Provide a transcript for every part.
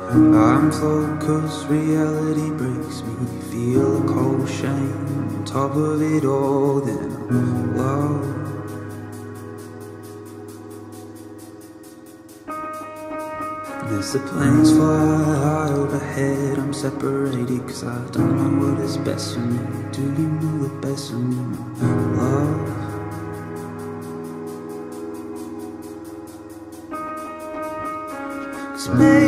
I'm focused, reality breaks me. Feel a cold shame on top of it all. Then I'm alone As the planes fly high overhead, I'm separated cause I don't know what is best for me. Do you know what best for me, my love? Cause maybe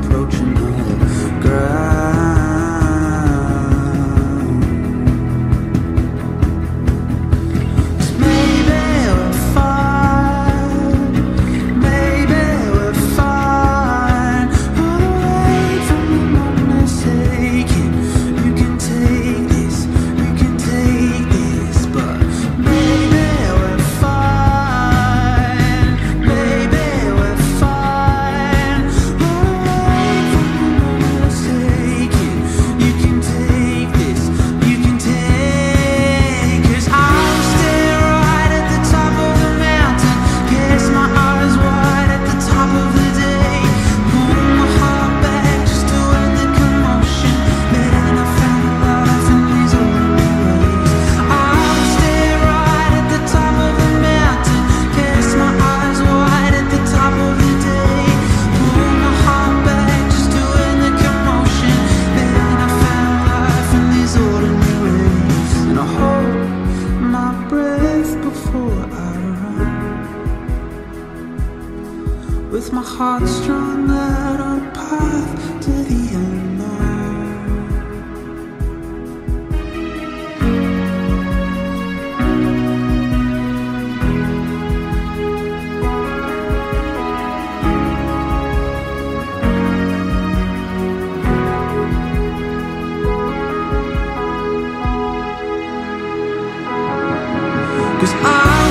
approaching the Girl. with my heart strung out on a path to the unknown. Cause I